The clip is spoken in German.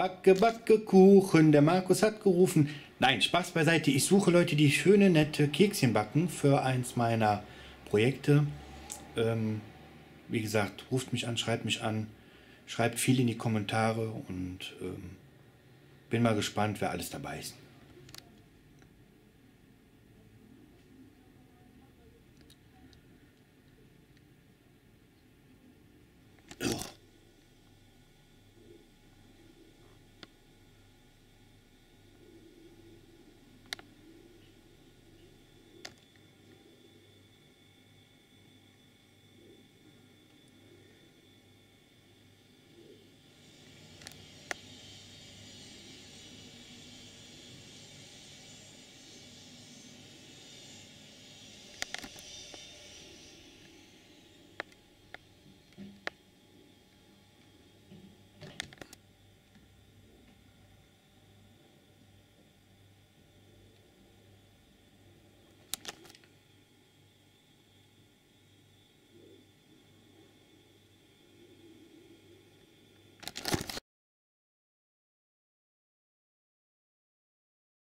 Backe, backe Kuchen, der Markus hat gerufen. Nein, Spaß beiseite, ich suche Leute, die schöne, nette Kekschen backen für eins meiner Projekte. Ähm, wie gesagt, ruft mich an, schreibt mich an, schreibt viel in die Kommentare und ähm, bin mal gespannt, wer alles dabei ist. Oh.